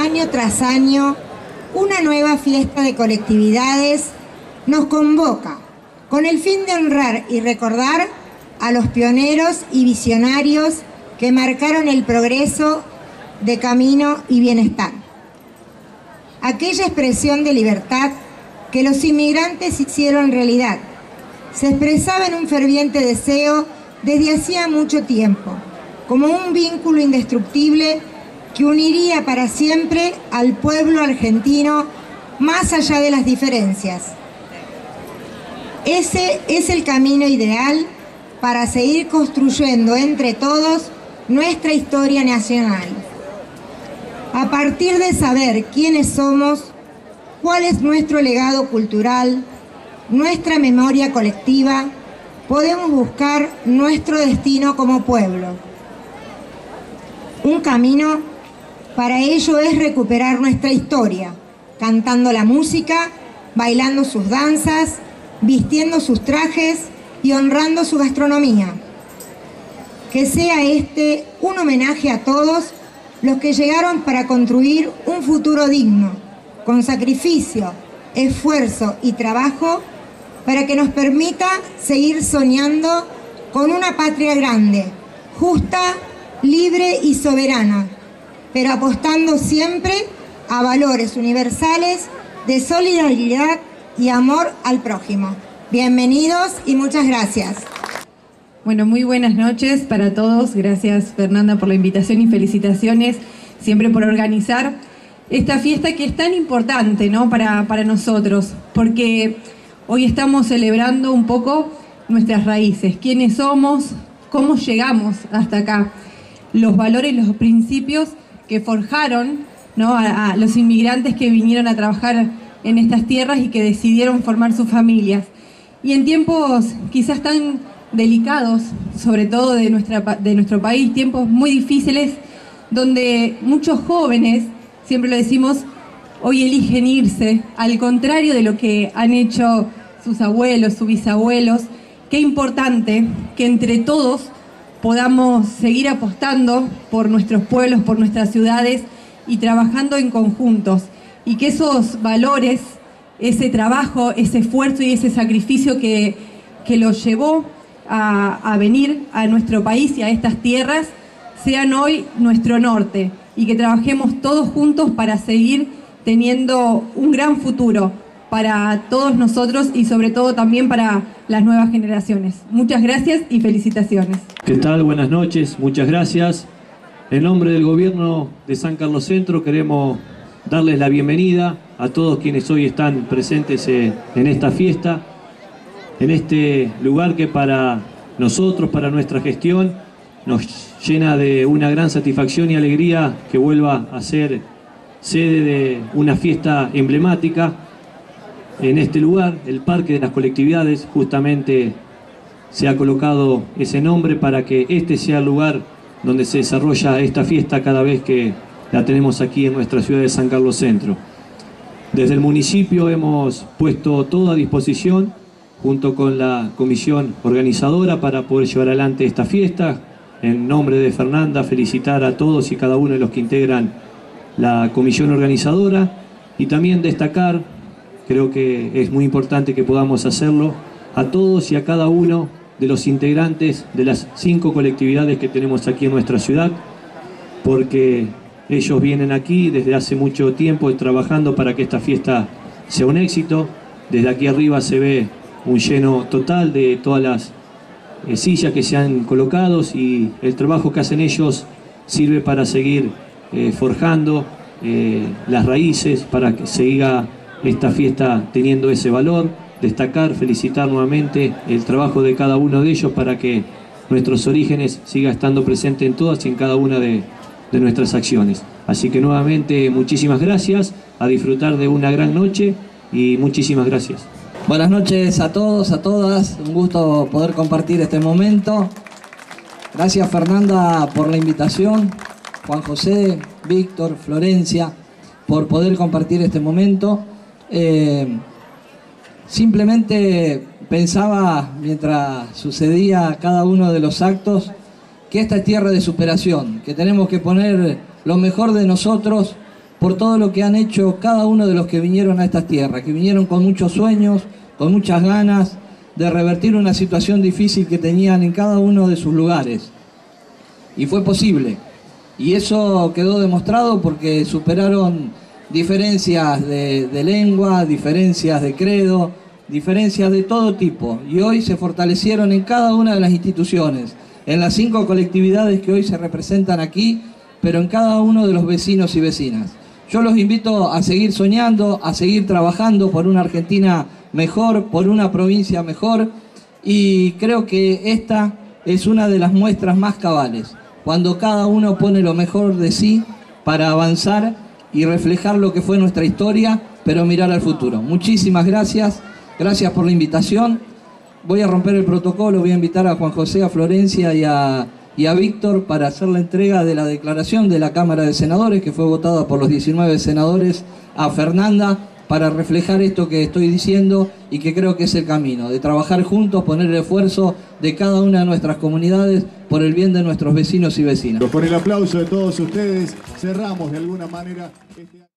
año tras año, una nueva fiesta de colectividades nos convoca con el fin de honrar y recordar a los pioneros y visionarios que marcaron el progreso de camino y bienestar. Aquella expresión de libertad que los inmigrantes hicieron realidad se expresaba en un ferviente deseo desde hacía mucho tiempo, como un vínculo indestructible que uniría para siempre al pueblo argentino más allá de las diferencias. Ese es el camino ideal para seguir construyendo entre todos nuestra historia nacional. A partir de saber quiénes somos, cuál es nuestro legado cultural, nuestra memoria colectiva, podemos buscar nuestro destino como pueblo. Un camino para ello es recuperar nuestra historia, cantando la música, bailando sus danzas, vistiendo sus trajes y honrando su gastronomía. Que sea este un homenaje a todos los que llegaron para construir un futuro digno, con sacrificio, esfuerzo y trabajo, para que nos permita seguir soñando con una patria grande, justa, libre y soberana, pero apostando siempre a valores universales de solidaridad y amor al prójimo. Bienvenidos y muchas gracias. Bueno, muy buenas noches para todos. Gracias Fernanda por la invitación y felicitaciones siempre por organizar esta fiesta que es tan importante ¿no? para, para nosotros, porque hoy estamos celebrando un poco nuestras raíces, quiénes somos, cómo llegamos hasta acá, los valores, los principios que forjaron ¿no? a, los inmigrantes que vinieron a trabajar en estas tierras y que decidieron formar sus familias. Y en tiempos quizás tan delicados, sobre todo de, nuestra, de nuestro país, tiempos muy difíciles, donde muchos jóvenes, siempre lo decimos, hoy eligen irse, al contrario de lo que han hecho sus abuelos, sus bisabuelos. Qué importante que entre todos podamos seguir apostando por nuestros pueblos, por nuestras ciudades y trabajando en conjuntos. Y que esos valores, ese trabajo, ese esfuerzo y ese sacrificio que, que los llevó a, a, venir a nuestro país y a estas tierras sean hoy nuestro norte y que trabajemos todos juntos para seguir teniendo un gran futuro para todos nosotros y sobre todo también para las nuevas generaciones. Muchas gracias y felicitaciones. ¿Qué tal? Buenas noches, muchas gracias. En nombre del gobierno de San Carlos Centro queremos darles la bienvenida a todos quienes hoy están presentes en esta fiesta en este lugar que para nosotros, para nuestra gestión, nos llena de una gran satisfacción y alegría que vuelva a ser sede de una fiesta emblemática en este lugar, el Parque de las Colectividades, justamente se ha colocado ese nombre para que este sea el lugar donde se desarrolla esta fiesta cada vez que la tenemos aquí en nuestra ciudad de San Carlos Centro. Desde el municipio hemos puesto todo a disposición junto con la comisión organizadora para poder llevar adelante esta fiesta. En nombre de Fernanda, felicitar a todos y cada uno de los que integran la comisión organizadora y también destacar, creo que es muy importante que podamos hacerlo, a todos y a cada uno de los integrantes de las cinco colectividades que tenemos aquí en nuestra ciudad, porque ellos vienen aquí desde hace mucho tiempo trabajando para que esta fiesta sea un éxito. Desde aquí arriba se ve un lleno total de todas las eh, sillas que se han colocado y el trabajo que hacen ellos sirve para seguir eh, forjando eh, las raíces, para que siga esta fiesta teniendo ese valor, destacar, felicitar nuevamente el trabajo de cada uno de ellos para que nuestros orígenes siga estando presente en todas y en cada una de, de nuestras acciones. Así que nuevamente muchísimas gracias, a disfrutar de una gran noche y muchísimas gracias. Buenas noches a todos, a todas. Un gusto poder compartir este momento. Gracias Fernanda por la invitación. Juan José, Víctor, Florencia, por poder compartir este momento. Eh, simplemente pensaba mientras sucedía cada uno de los actos que esta es tierra de superación, que tenemos que poner lo mejor de nosotros por todo lo que han hecho cada uno de los que vinieron a estas tierras, que vinieron con muchos sueños, con muchas ganas de revertir una situación difícil que tenían en cada uno de sus lugares. Y fue posible. Y eso quedó demostrado porque superaron diferencias de, de lengua, diferencias de credo, diferencias de todo tipo. Y hoy se fortalecieron en cada una de las instituciones, en las cinco colectividades que hoy se representan aquí, pero en cada uno de los vecinos y vecinas. Yo los invito a seguir soñando, a seguir trabajando por una Argentina mejor, por una provincia mejor, y creo que esta es una de las muestras más cabales, cuando cada uno pone lo mejor de sí para avanzar y reflejar lo que fue nuestra historia, pero mirar al futuro. Muchísimas gracias, gracias por la invitación. Voy a romper el protocolo, voy a invitar a Juan José, a Florencia y a y a Víctor para hacer la entrega de la declaración de la Cámara de Senadores, que fue votada por los 19 senadores, a Fernanda, para reflejar esto que estoy diciendo y que creo que es el camino, de trabajar juntos, poner el esfuerzo de cada una de nuestras comunidades por el bien de nuestros vecinos y vecinas. Con el aplauso de todos ustedes, cerramos de alguna manera este